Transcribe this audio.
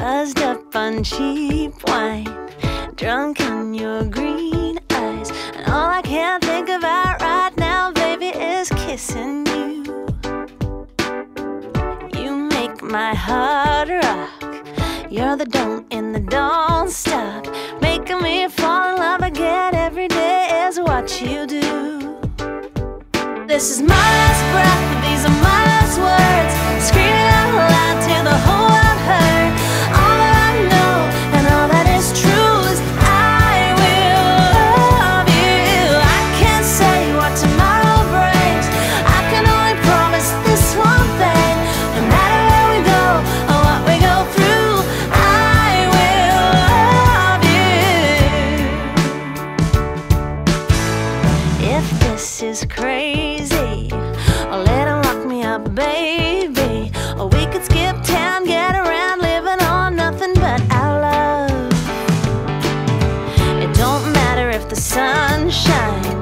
buzzed up on cheap wine, drunk on your green eyes, and all I can think about right now, baby, is kissing you. You make my heart rock. You're the don't in the don't stop, making me fall in love again every day is what you do. This is my last breath, these are my last words, screaming this is crazy, or let him lock me up, baby. Or we could skip town, get around, living on nothing but our love. It don't matter if the sun shines,